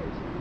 without